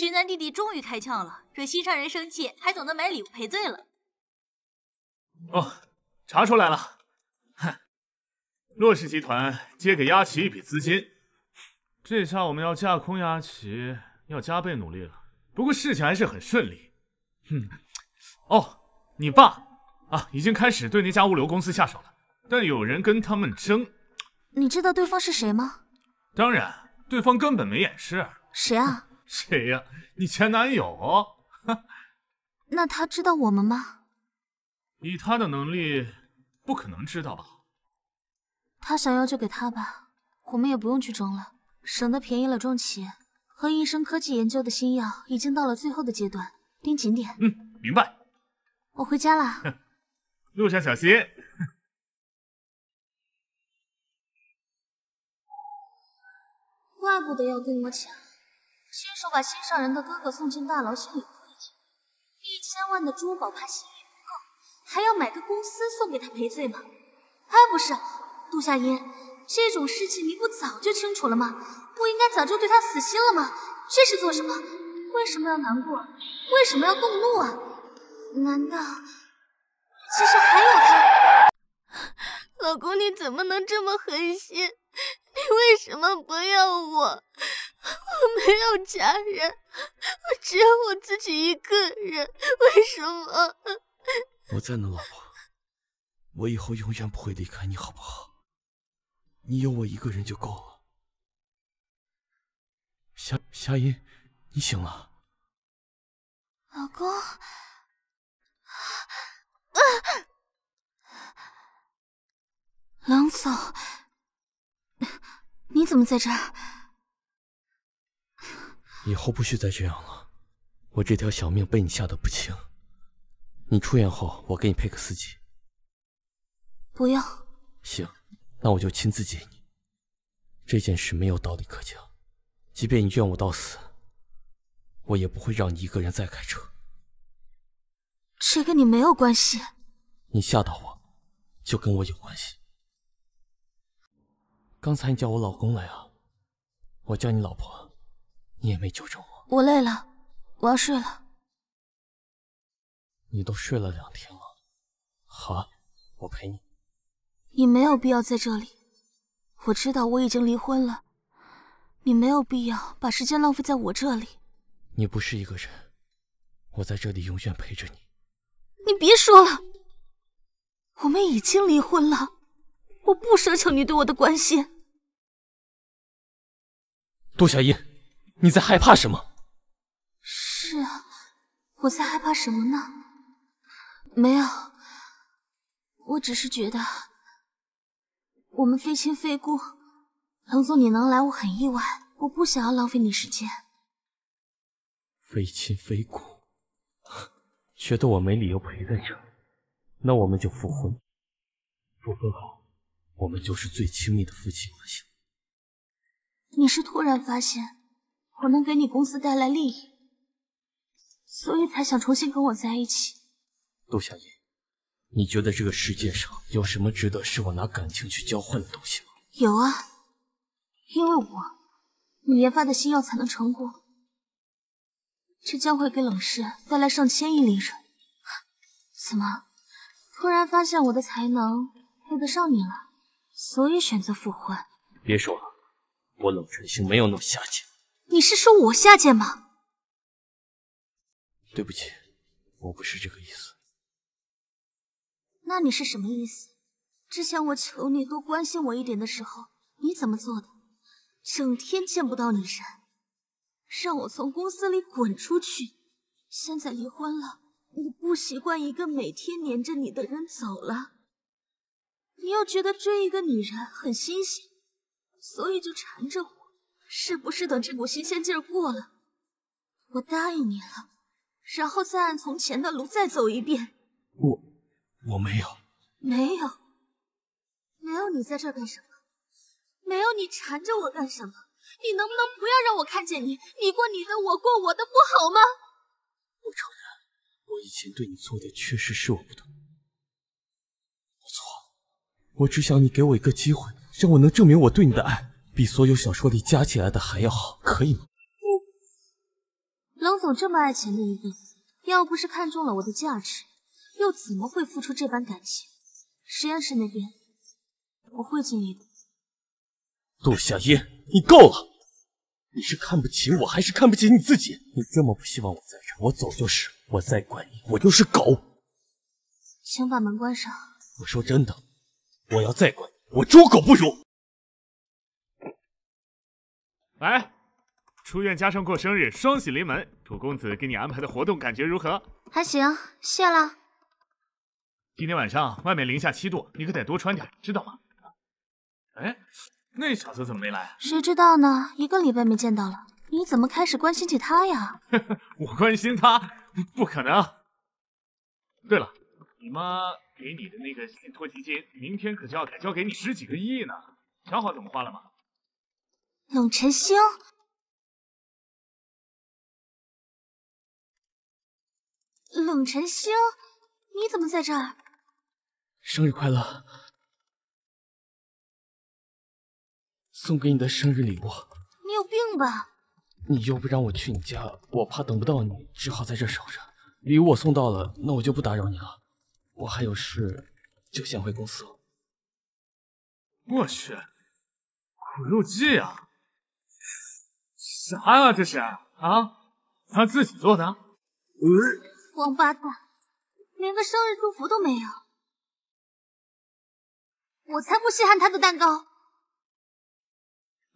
直男弟弟终于开窍了，惹心上人生气，还懂得买礼物赔罪了。哦，查出来了，哼，洛氏集团借给丫琪一笔资金，这下我们要架空丫琪，要加倍努力了。不过事情还是很顺利。哼，哦，你爸啊，已经开始对那家物流公司下手了，但有人跟他们争。你知道对方是谁吗？当然，对方根本没掩饰。谁啊？谁呀？你前男友哦。那他知道我们吗？以他的能力，不可能知道吧？他想要就给他吧，我们也不用去争了，省得便宜了庄启。和医生科技研究的新药已经到了最后的阶段，盯紧点。嗯，明白。我回家了，路上小心。怪不得要跟我抢，亲手把心上人的哥哥送进大牢，心里愧疚。一千万的珠宝怕心意不够，还要买个公司送给他赔罪吗？哎，不是，杜夏音，这种事情你不早就清楚了吗？不应该早就对他死心了吗？这是做什么？为什么要难过？为什么要动怒啊？难道其实还有他？老公，你怎么能这么狠心？你为什么不要我？我没有家人，我只有我自己一个人。为什么？我在呢，老婆。我以后永远不会离开你，好不好？你有我一个人就够了。夏夏音，你醒了。老公。啊冷总。你怎么在这儿？以后不许再这样了，我这条小命被你吓得不轻。你出院后，我给你配个司机。不用。行，那我就亲自接你。这件事没有道理可讲，即便你怨我到死，我也不会让你一个人再开车。这跟你没有关系。你吓到我，就跟我有关系。刚才你叫我老公来啊，我叫你老婆，你也没纠正我。我累了，我要睡了。你都睡了两天了，好啊，我陪你。你没有必要在这里，我知道我已经离婚了，你没有必要把时间浪费在我这里。你不是一个人，我在这里永远陪着你。你别说了，我们已经离婚了。我不奢求你对我的关心，杜小音，你在害怕什么？是啊，我在害怕什么呢？没有，我只是觉得我们非亲非故。冷总，你能来我很意外，我不想要浪费你时间。非亲非故，觉得我没理由陪在这，那我们就复婚，复婚后。我们就是最亲密的夫妻关系。你是突然发现我能给你公司带来利益，所以才想重新跟我在一起。杜小叶，你觉得这个世界上有什么值得是我拿感情去交换的东西吗？有啊，因为我，你研发的新药才能成功，这将会给冷氏带来上千亿利润。怎么，突然发现我的才能配得上你了？所以选择复婚。别说了，我冷晨星没有那么下贱。你是说我下贱吗？对不起，我不是这个意思。那你是什么意思？之前我求你多关心我一点的时候，你怎么做的？整天见不到你人，让我从公司里滚出去。现在离婚了，我不习惯一个每天黏着你的人走了。你又觉得追一个女人很新鲜，所以就缠着我，是不是等这股新鲜劲儿过了，我答应你了，然后再按从前的路再走一遍？我我没有，没有，没有你在这干什么？没有你缠着我干什么？你能不能不要让我看见你？你过你的，我过我的，不好吗？我承认，我以前对你做的确实是我不对。我只想你给我一个机会，让我能证明我对你的爱比所有小说里加起来的还要好，可以吗？冷总这么爱钱的一个人，要不是看中了我的价值，又怎么会付出这般感情？实验室那边，我会尽力的。杜夏夜，你够了！你是看不起我，还是看不起你自己？你这么不希望我在这，我走就是。我再管你，我就是狗。请把门关上。我说真的，我要再管你，我猪狗不如。来，出院加上过生日，双喜临门。楚公子给你安排的活动感觉如何？还行，谢了。今天晚上外面零下七度，你可得多穿点，知道吗？哎，那小子怎么没来？谁知道呢？一个礼拜没见到了，你怎么开始关心起他呀？我关心他？不可能。对了，你妈给你的那个信托基金，明天可就要改交给你十几个亿呢，想好怎么花了吗？冷晨星，冷晨星，你怎么在这儿？生日快乐！送给你的生日礼物。你有病吧？你又不让我去你家，我怕等不到你，只好在这守着。礼物我送到了，那我就不打扰你了。我还有事，就先回公司了。我去，苦肉计啊！啥呀这是啊？他自己做的？王八蛋，连个生日祝福都没有！我才不稀罕他的蛋糕！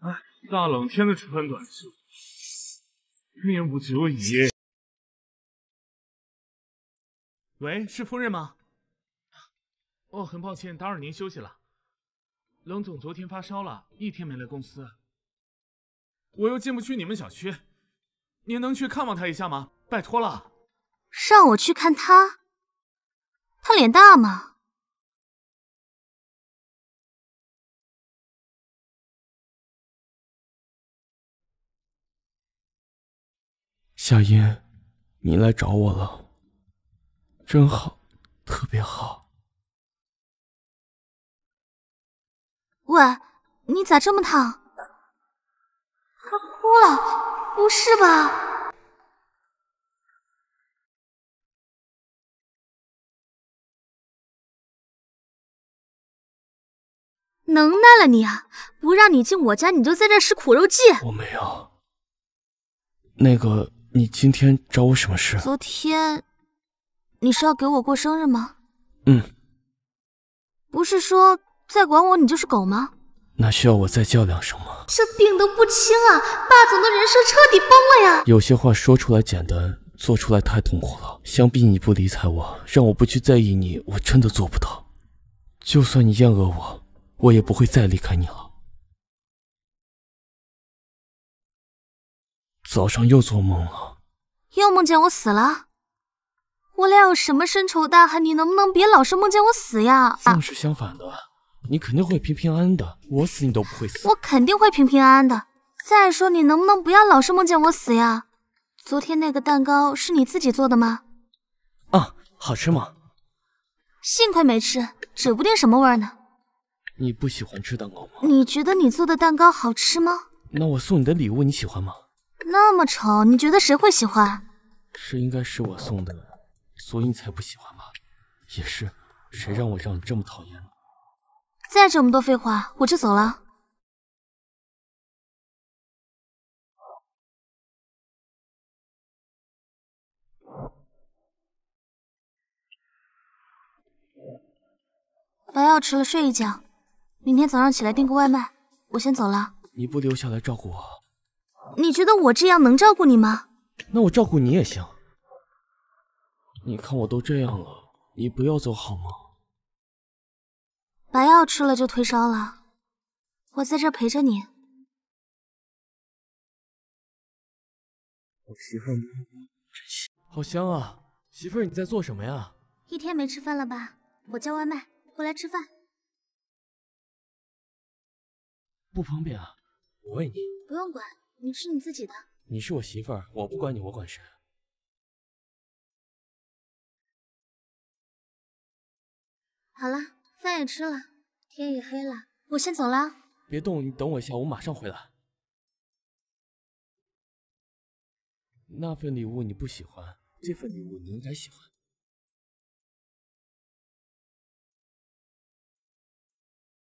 哎，大冷天的穿短袖，命不久矣。喂，是夫人吗？哦，很抱歉打扰您休息了。冷总昨天发烧了，一天没来公司。我又进不去你们小区，您能去看望他一下吗？拜托了。让我去看他？他脸大吗？夏音，你来找我了，真好，特别好。喂，你咋这么烫？他哭了，不是吧？能耐了你啊！不让你进我家，你就在这使苦肉计。我没有。那个，你今天找我什么事？昨天，你是要给我过生日吗？嗯。不是说再管我，你就是狗吗？那需要我再叫两声吗？这病得不轻啊！霸总的人设彻底崩了呀！有些话说出来简单，做出来太痛苦了。想必你不理睬我，让我不去在意你，我真的做不到。就算你厌恶我，我也不会再离开你了。早上又做梦了，又梦见我死了。我俩有什么深仇大恨？你能不能别老是梦见我死呀？正是相反的。你肯定会平平安安的，我死你都不会死。我肯定会平平安安的。再说，你能不能不要老是梦见我死呀？昨天那个蛋糕是你自己做的吗？啊，好吃吗？幸亏没吃，指不定什么味呢。你不喜欢吃蛋糕吗？你觉得你做的蛋糕好吃吗？那我送你的礼物你喜欢吗？那么丑，你觉得谁会喜欢？是应该是我送的，所以你才不喜欢吧？也是，谁让我让你这么讨厌？再这么多废话，我就走了。白药吃了，睡一觉。明天早上起来订个外卖。我先走了。你不留下来照顾我？你觉得我这样能照顾你吗？那我照顾你也行。你看我都这样了，你不要走好吗？白药吃了就退烧了，我在这陪着你。我媳妇儿好香啊！媳妇儿你在做什么呀？一天没吃饭了吧？我叫外卖，过来吃饭。不方便啊，我喂你。不用管，你吃你自己的。你是我媳妇儿，我不管你，我管谁？好了。饭也吃了，天也黑了，我先走了。别动，你等我一下，我马上回来。那份礼物你不喜欢，这份礼物你应该喜欢。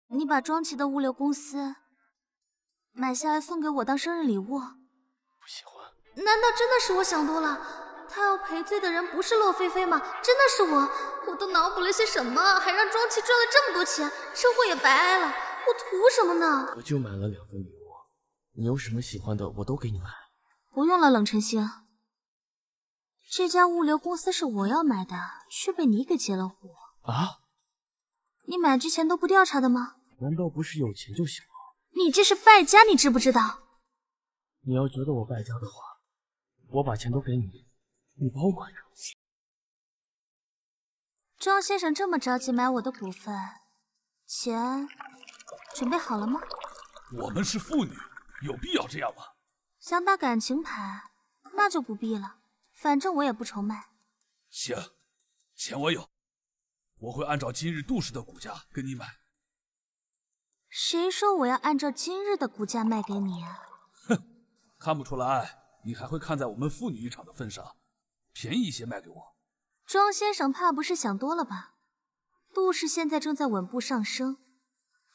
你把庄奇的物流公司买下来送给我当生日礼物？不喜欢？难道真的是我想多了？他要赔罪的人不是洛菲菲吗？真的是我？我都脑补了些什么？还让庄奇赚了这么多钱，车祸也白挨了，我图什么呢？我就买了两份礼物，你有什么喜欢的，我都给你买。不用了，冷晨星。这家物流公司是我要买的，却被你给截了胡。啊？你买之前都不调查的吗？难道不是有钱就行了？你这是败家，你知不知道？你要觉得我败家的话，我把钱都给你，你保管着。庄先生这么着急买我的股份，钱准备好了吗？我们是父女，有必要这样吗？想打感情牌，那就不必了。反正我也不愁卖。行，钱我有，我会按照今日杜氏的股价跟你买。谁说我要按照今日的股价卖给你啊？哼，看不出来，你还会看在我们父女一场的份上，便宜一些卖给我。庄先生怕不是想多了吧？杜氏现在正在稳步上升，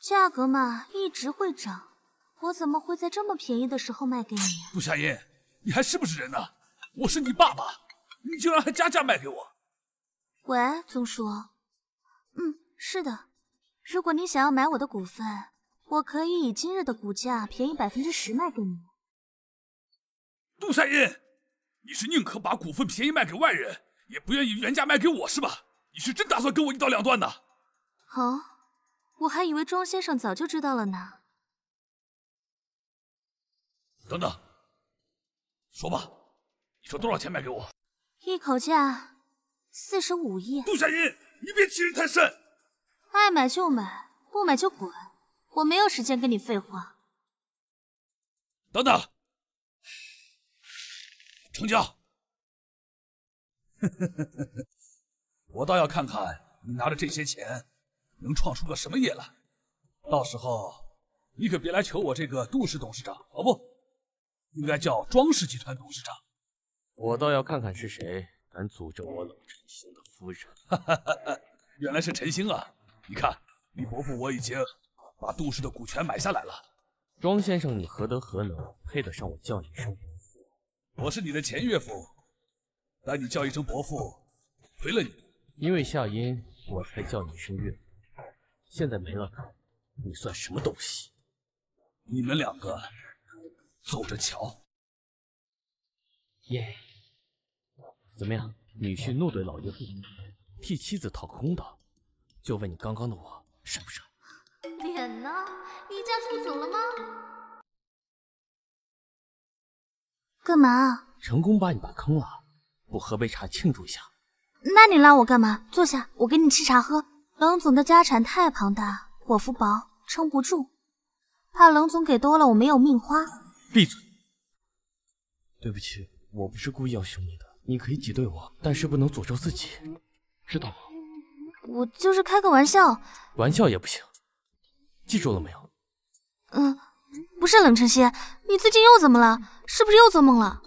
价格嘛一直会涨，我怎么会在这么便宜的时候卖给你？杜夏音，你还是不是人呢？我是你爸爸，你竟然还加价卖给我！喂，宗叔，嗯，是的。如果你想要买我的股份，我可以以今日的股价便宜百分之十卖给你。杜夏音，你是宁可把股份便宜卖给外人，也不愿意原价卖给我是吧？你是真打算跟我一刀两断的？哦，我还以为庄先生早就知道了呢。等等，说吧，你说多少钱卖给我？一口价四十五亿。杜夏音，你别欺人太甚！爱买就买，不买就滚！我没有时间跟你废话。等等，成交！我倒要看看你拿着这些钱能创出个什么业来。到时候你可别来求我这个杜氏董事长，哦不，应该叫庄氏集团董事长。我倒要看看是谁敢诅咒我冷晨星的夫人。原来是陈星啊！你看，李伯父我已经把杜氏的股权买下来了。庄先生，你何德何能，配得上我叫你一声？我是你的前岳父，但你叫一声伯父，亏了你。因为夏音，我才叫你一声岳父。现在没了他，你算什么东西？你们两个走着瞧。耶，怎么样？女婿怒怼老爷父，替妻子讨个公道。就问你刚刚的我傻不傻？脸呢？离家出走了吗？干嘛？成功把你爸坑了，不喝杯茶庆祝一下？那你拉我干嘛？坐下，我给你沏茶喝。冷总的家产太庞大，我福薄，撑不住，怕冷总给多了我没有命花。闭嘴！对不起，我不是故意要凶你的，你可以挤兑我，但是不能诅咒自己，知道吗？我就是开个玩笑，玩笑也不行，记住了没有？嗯，不是冷晨曦，你最近又怎么了？是不是又做梦了？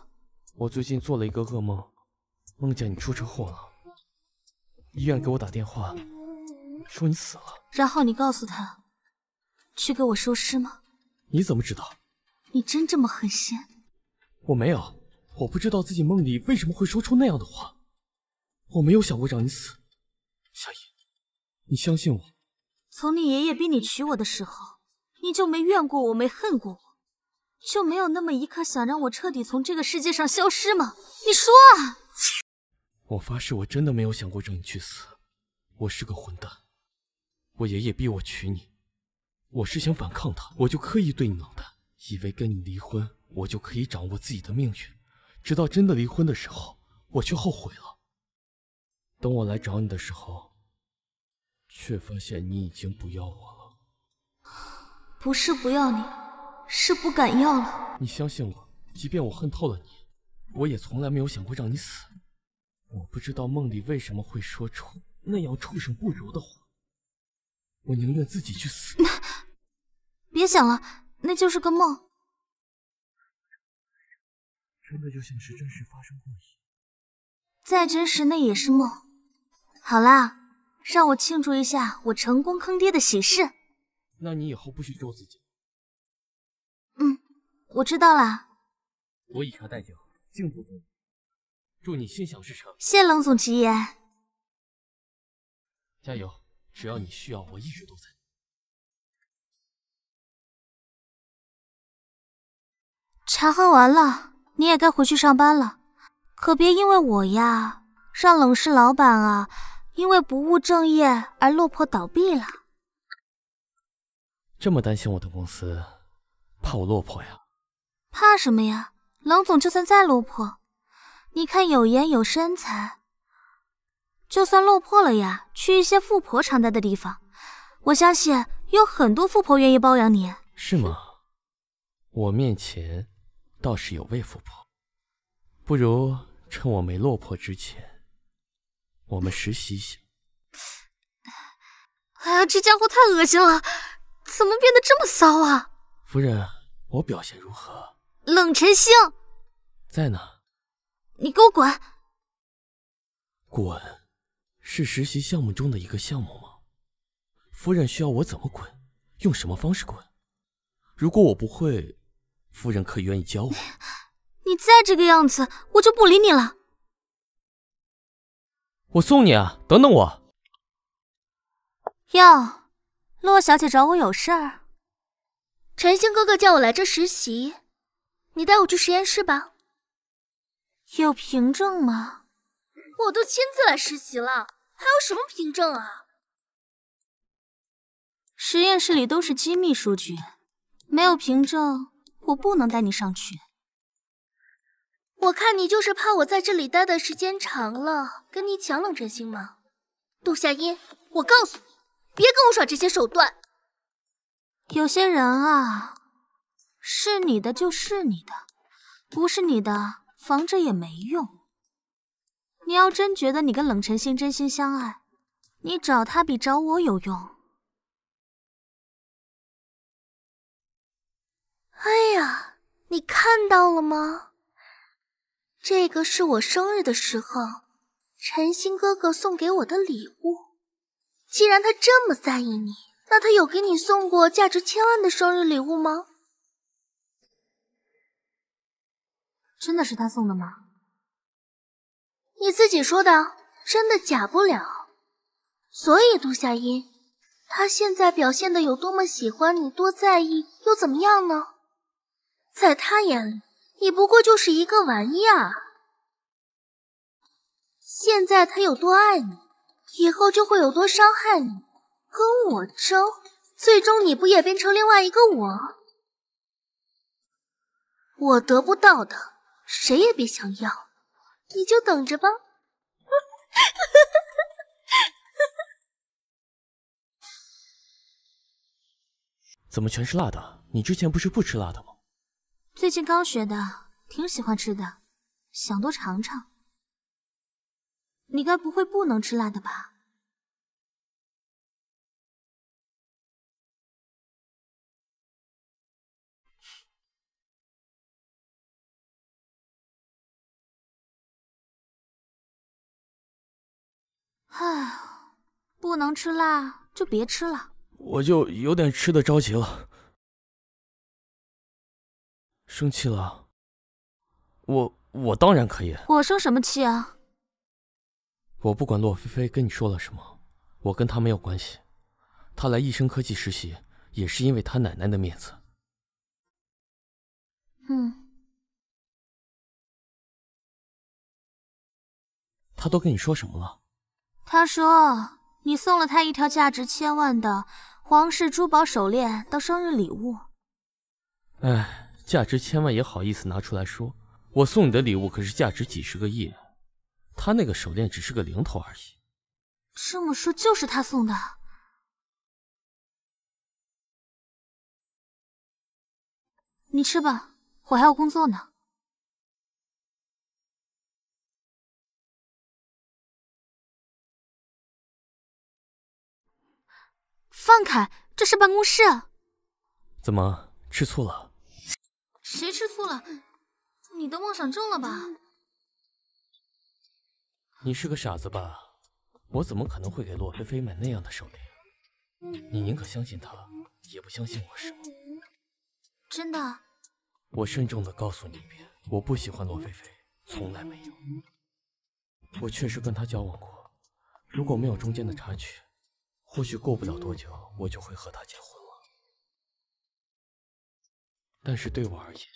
我最近做了一个噩梦，梦见你出车祸了，医院给我打电话说你死了，然后你告诉他去给我收尸吗？你怎么知道？你真这么狠心？我没有，我不知道自己梦里为什么会说出那样的话，我没有想过让你死。夏音，你相信我。从你爷爷逼你娶我的时候，你就没怨过我，没恨过我，就没有那么一刻想让我彻底从这个世界上消失吗？你说啊！我发誓，我真的没有想过让你去死。我是个混蛋，我爷爷逼我娶你，我是想反抗他，我就刻意对你冷淡，以为跟你离婚，我就可以掌握自己的命运。直到真的离婚的时候，我却后悔了。等我来找你的时候，却发现你已经不要我了。不是不要你，是不敢要了。你相信我，即便我恨透了你，我也从来没有想过让你死。我不知道梦里为什么会说出那样畜生不如的话。我宁愿自己去死。别想了，那就是个梦。真真的就像是真实发生过一样。再真实，那也是梦。好啦，让我庆祝一下我成功坑爹的喜事。那你以后不许咒自己。嗯，我知道了。我以茶代酒，敬祝宗祝你心想事成。谢冷总吉言。加油！只要你需要，我一直都在。茶喝完了，你也该回去上班了。可别因为我呀，让冷氏老板啊，因为不务正业而落魄倒闭了。这么担心我的公司，怕我落魄呀？怕什么呀？冷总就算再落魄，你看有颜有身材，就算落魄了呀，去一些富婆常待的地方，我相信有很多富婆愿意包养你。是吗？我面前倒是有位富婆，不如趁我没落魄之前，我们实习一下。哎呀，这家伙太恶心了，怎么变得这么骚啊？夫人，我表现如何？冷晨星在呢。你给我滚！滚，是实习项目中的一个项目吗？夫人需要我怎么滚？用什么方式滚？如果我不会，夫人可愿意教我？你再这个样子，我就不理你了。我送你啊，等等我。哟，洛小姐找我有事儿。晨星哥哥叫我来这实习，你带我去实验室吧。有凭证吗？我都亲自来实习了，还有什么凭证啊？实验室里都是机密数据，没有凭证，我不能带你上去。我看你就是怕我在这里待的时间长了，跟你抢冷晨星吗？杜夏音，我告诉你，别跟我耍这些手段。有些人啊，是你的就是你的，不是你的，防着也没用。你要真觉得你跟冷晨星真心相爱，你找他比找我有用。哎呀，你看到了吗？这个是我生日的时候，晨星哥哥送给我的礼物。既然他这么在意你，那他有给你送过价值千万的生日礼物吗？真的是他送的吗？你自己说的，真的假不了。所以杜夏音，他现在表现的有多么喜欢你，多在意，又怎么样呢？在他眼里，你不过就是一个玩意儿。现在他有多爱你，以后就会有多伤害你。跟我争，最终你不也变成另外一个我？我得不到的，谁也别想要，你就等着吧。怎么全是辣的？你之前不是不吃辣的吗？最近刚学的，挺喜欢吃的，想多尝尝。你该不会不能吃辣的吧？唉，不能吃辣就别吃了。我就有点吃的着急了，生气了。我我当然可以。我生什么气啊？我不管洛菲菲跟你说了什么，我跟她没有关系。她来益生科技实习也是因为她奶奶的面子。嗯。她都跟你说什么了？她说你送了她一条价值千万的皇室珠宝手链当生日礼物。哎，价值千万也好意思拿出来说？我送你的礼物可是价值几十个亿，她那个手链只是个零头而已。这么说就是他送的。你吃吧，我还要工作呢。放开，这是办公室。怎么吃醋了？谁吃醋了？你的妄想症了吧？你是个傻子吧？我怎么可能会给洛菲菲买那样的手链？你宁可相信她，也不相信我是吗？真的？我慎重的告诉你一遍，我不喜欢洛菲菲，从来没有。我确实跟她交往过，如果没有中间的插曲，或许过不了多久，我就会和她结婚了。但是对我而言，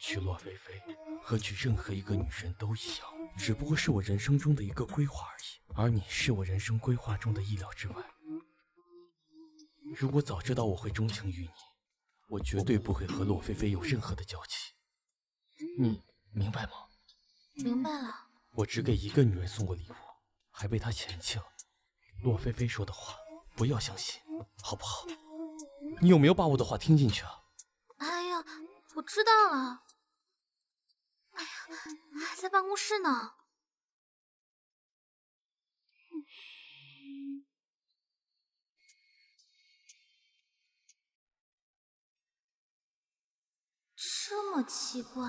娶洛菲菲和娶任何一个女人都一样，只不过是我人生中的一个规划而已。而你是我人生规划中的意料之外。如果早知道我会钟情于你，我绝对不会和洛菲菲有任何的交集。你明白吗？明白了。我只给一个女人送过礼物，还被她嫌弃了。洛菲菲说的话不要相信，好不好？你有没有把我的话听进去啊？哎呀，我知道了。哎呀，还在办公室呢。这么奇怪。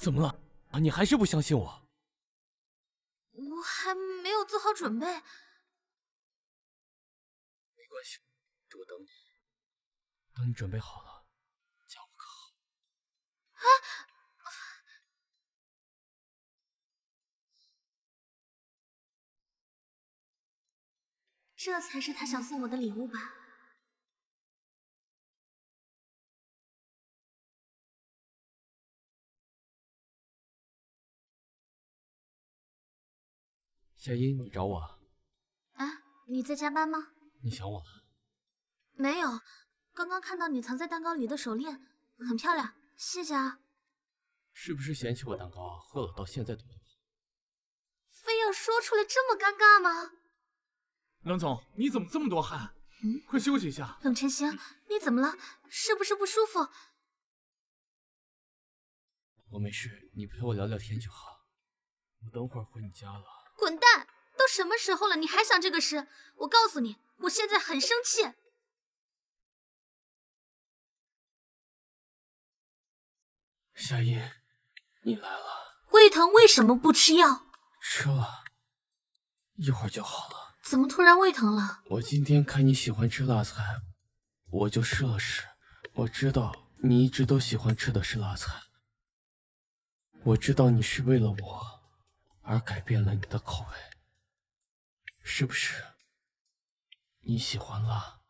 怎么了？啊，你还是不相信我？我还没有做好准备。没关系，我等你。等你准备好了？啊！这才是他想送我的礼物吧？夏音，你找我？啊，你在加班吗？你想我了？没有，刚刚看到你藏在蛋糕里的手链，很漂亮，谢谢啊。是不是嫌弃我蛋糕喝了到现在都没好？非要说出来这么尴尬吗？冷总，你怎么这么多汗？嗯，快休息一下。冷晨星，你怎么了？是不是不舒服？我没事，你陪我聊聊天就好。我等会儿回你家了。滚蛋！都什么时候了，你还想这个事？我告诉你，我现在很生气。夏夜，你来了。胃疼为什么不吃药？吃了，一会儿就好了。怎么突然胃疼了？我今天看你喜欢吃辣菜，我就试了试。我知道你一直都喜欢吃的是辣菜，我知道你是为了我。而改变了你的口味，是不是？你喜欢辣，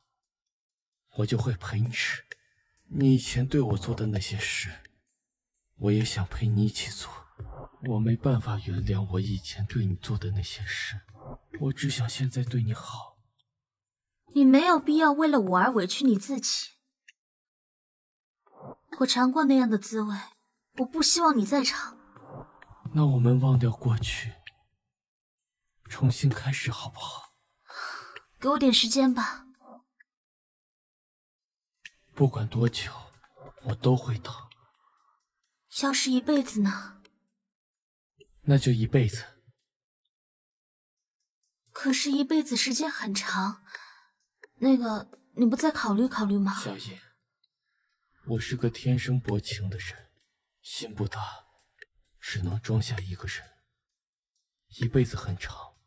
我就会陪你吃。你以前对我做的那些事，我也想陪你一起做。我没办法原谅我以前对你做的那些事，我只想现在对你好。你没有必要为了我而委屈你自己。我尝过那样的滋味，我不希望你再尝。那我们忘掉过去，重新开始好不好？给我点时间吧。不管多久，我都会等。要是一辈子呢？那就一辈子。可是，一辈子时间很长。那个，你不再考虑考虑吗？小叶，我是个天生薄情的人，心不大。只能装下一个人，一辈子很长，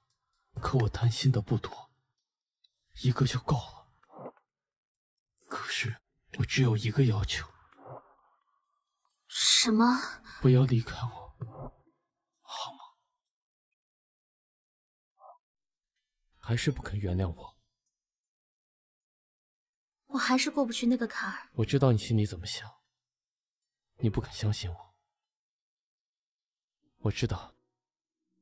可我贪心的不多，一个就够了。可是我只有一个要求，什么？不要离开我，好吗？还是不肯原谅我？我还是过不去那个坎儿。我知道你心里怎么想，你不肯相信我。我知道，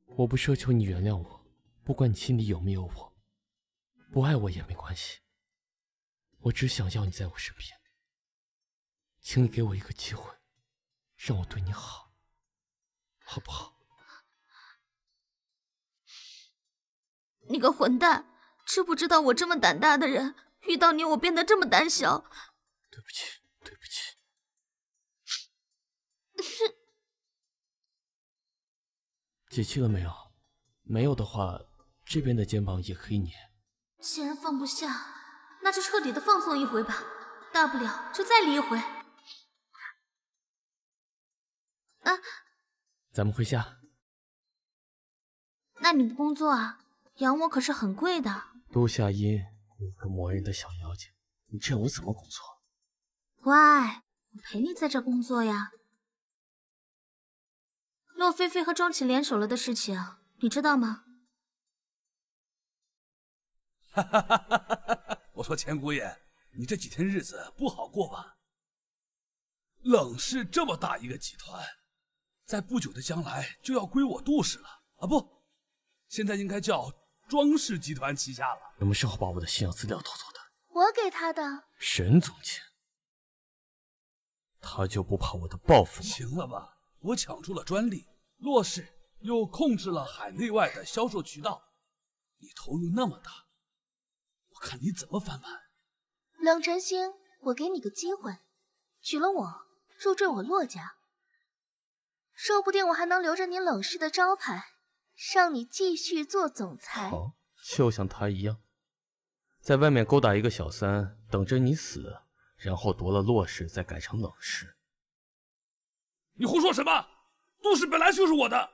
我不奢求你原谅我，不管你心里有没有我，不爱我也没关系。我只想要你在我身边，请你给我一个机会，让我对你好，好不好？你个混蛋，知不知道我这么胆大的人，遇到你我变得这么胆小？对不起，对不起。解气了没有？没有的话，这边的肩膀也可以捏。既然放不下，那就彻底的放松一回吧，大不了就再离一回。啊，咱们回家。那你不工作啊？养我可是很贵的。杜夏音，你个磨人的小妖精，你这样我怎么工作？乖，我陪你在这工作呀。洛菲菲和庄启联手了的事情，你知道吗？哈哈哈哈哈！我说钱姑爷，你这几天日子不好过吧？冷氏这么大一个集团，在不久的将来就要归我杜氏了啊！不，现在应该叫庄氏集团旗下了。什么时候把我的信仰资料偷走的？我给他的。沈总监，他就不怕我的报复吗？行了吧，我抢住了专利。洛氏又控制了海内外的销售渠道，你投入那么大，我看你怎么翻盘。冷晨星，我给你个机会，娶了我，入赘我洛家，说不定我还能留着你冷氏的招牌，让你继续做总裁。好，就像他一样，在外面勾搭一个小三，等着你死，然后夺了洛氏，再改成冷氏。你胡说什么？杜氏本来就是我的，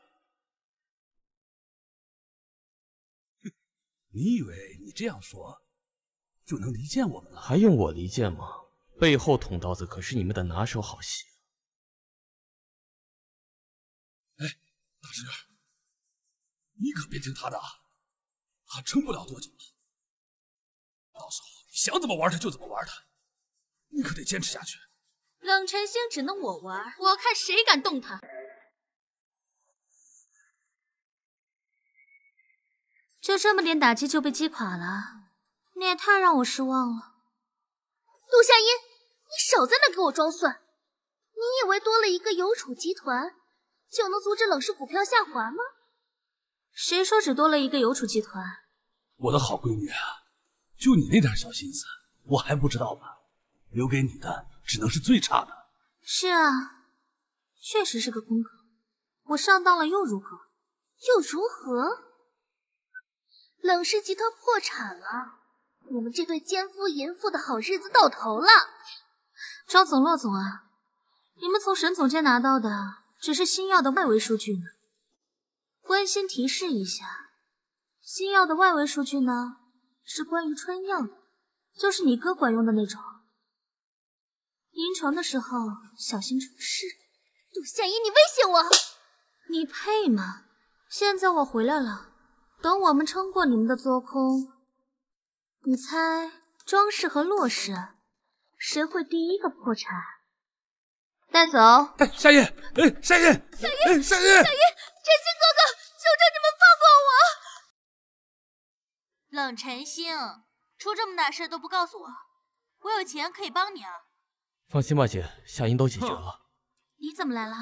你以为你这样说就能离间我们了？还用我离间吗？背后捅刀子可是你们的拿手好戏。大师，你可别听他的，他撑不了多久了。到时候你想怎么玩他就怎么玩他，你可得坚持下去。冷晨星只能我玩，我看谁敢动他。就这么点打击就被击垮了，你也太让我失望了。陆夏音，你少在那给我装蒜！你以为多了一个有储集团就能阻止冷氏股票下滑吗？谁说只多了一个邮储集团？我的好闺女啊，就你那点小心思，我还不知道吗？留给你的只能是最差的。是啊，确实是个空壳。我上当了又如何？又如何？冷氏集团破产了，我们这对奸夫淫妇的好日子到头了。张总、骆总啊，你们从沈总监拿到的只是新药的外围数据呢。温馨提示一下，新药的外围数据呢是关于春药的，就是你哥管用的那种。临床的时候小心出事。杜夏依，你威胁我？你配吗？现在我回来了。等我们撑过你们的做空，你猜庄氏和洛氏谁会第一个破产？带走！哎，夏夜，哎，夏夜，夏夜，夏夜，夏夜，晨星哥哥，求求你们放过我！冷晨星，出这么大事都不告诉我，我有钱可以帮你啊！放心吧，姐，夏音都解决了。你怎么来了？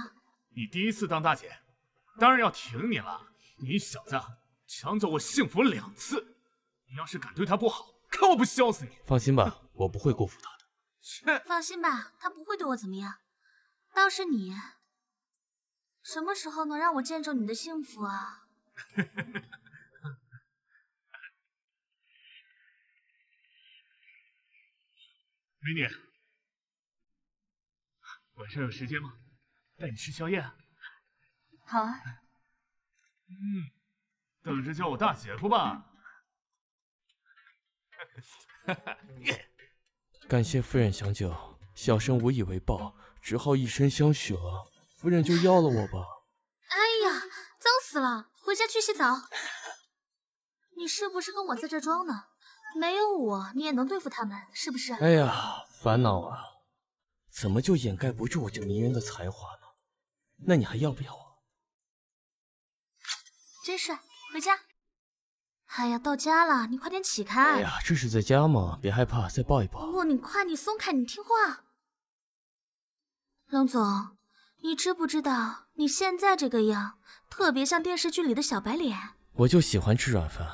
你第一次当大姐，当然要挺你了，你小子！抢走我幸福两次，你要是敢对他不好，看我不削死你！放心吧，我不会辜负他的。切！放心吧，他不会对我怎么样。倒是你，什么时候能让我见证你的幸福啊？美女，晚上有时间吗？带你吃宵夜。好啊。嗯。等着叫我大姐夫吧！感谢夫人相救，小生无以为报，只好以身相许了。夫人就要了我吧。哎呀，脏死了！回家去洗澡。你是不是跟我在这装呢？没有我，你也能对付他们，是不是？哎呀，烦恼啊！怎么就掩盖不住我这迷人的才华呢？那你还要不要我？真帅！回家。哎呀，到家了，你快点起开。哎呀，这是在家吗？别害怕，再抱一抱。不，你快，你松开，你听话。冷总，你知不知道你现在这个样，特别像电视剧里的小白脸。我就喜欢吃软饭，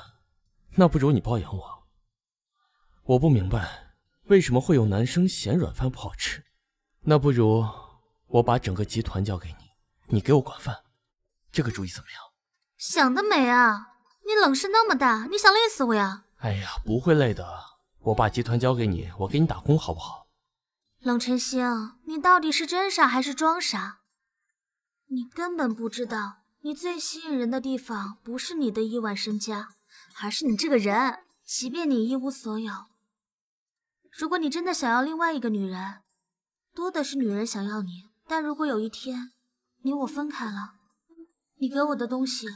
那不如你包养我。我不明白，为什么会有男生嫌软饭不好吃？那不如我把整个集团交给你，你给我管饭，这个主意怎么样？想得美啊！你冷势那么大，你想累死我呀？哎呀，不会累的。我把集团交给你，我给你打工，好不好？冷晨星，你到底是真傻还是装傻？你根本不知道，你最吸引人的地方不是你的亿万身家，而是你这个人。即便你一无所有，如果你真的想要另外一个女人，多的是女人想要你。但如果有一天你我分开了，你给我的东西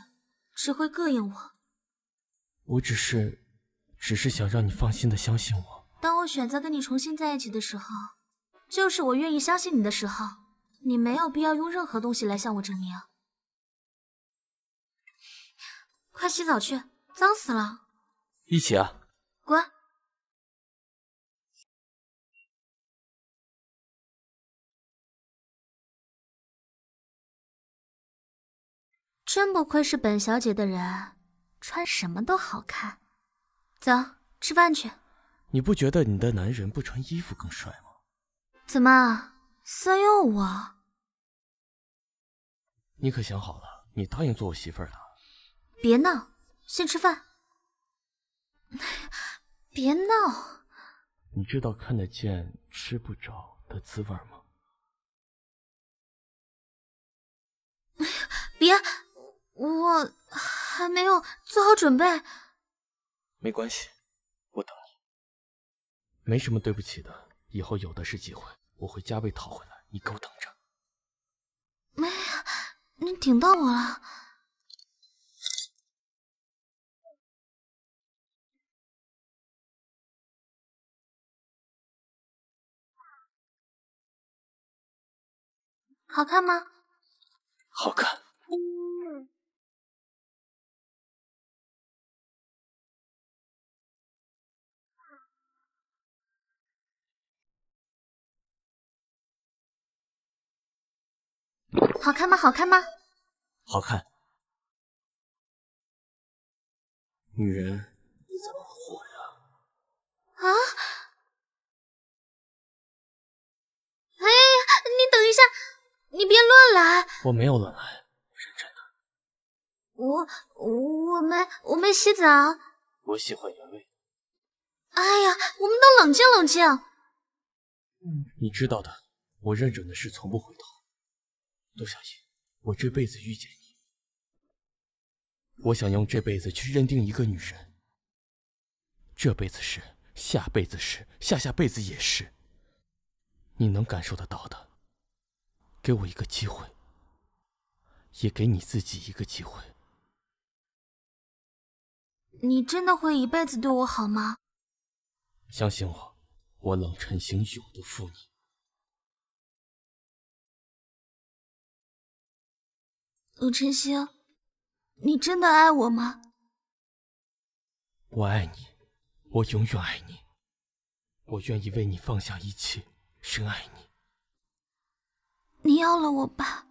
只会膈应我。我只是，只是想让你放心的相信我。当我选择跟你重新在一起的时候，就是我愿意相信你的时候。你没有必要用任何东西来向我证明。快洗澡去，脏死了。一起啊！滚！真不愧是本小姐的人，穿什么都好看。走，吃饭去。你不觉得你的男人不穿衣服更帅吗？怎么色诱我？你可想好了，你答应做我媳妇儿的？别闹，先吃饭。别闹！你知道看得见吃不着的滋味吗？别，我还没有做好准备。没关系，我等你。没什么对不起的，以后有的是机会，我会加倍讨回来。你给我等着。没，你顶到我了。好看吗？好看。好看吗？好看吗？好看。女人，你怎么火呀？啊！哎，你等一下。你别乱来！我没有乱来，认真的。我我没我没洗澡。我喜欢原味。哎呀，我们都冷静冷静。你知道的，我认准的事从不回头。陆小姐，我这辈子遇见你，我想用这辈子去认定一个女人。这辈子是，下辈子是，下下辈子也是。你能感受得到的。给我一个机会，也给你自己一个机会。你真的会一辈子对我好吗？相信我，我冷晨星永不负你。冷晨星，你真的爱我吗？我爱你，我永远爱你，我愿意为你放下一切，深爱你。你要了我吧。